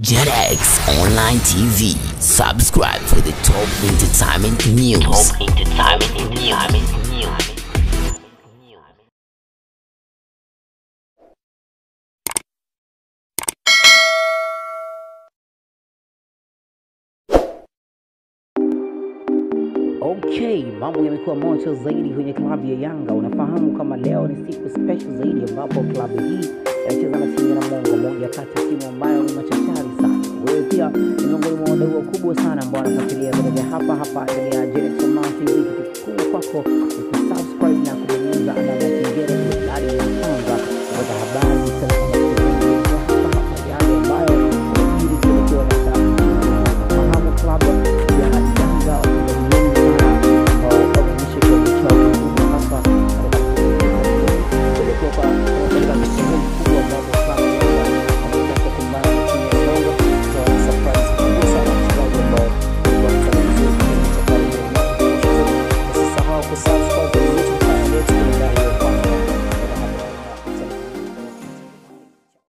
JetX Online TV. Subscribe for the top entertainment news. Top entertainment news. Okay, mambo yamekuwa moto zaidi kwenye klabu ya Yanga. Unafahamu kama leo ni siku special zaidi ambapo klabu hii inacheza na timu ya Namungo, moja kati ya timu ambayo pia ni miongoni mwa wadau wakubwa sana ambao wanafuatilia kutoka hapa hapa ndani ya TV. Kwako na kubonyeza alama successful.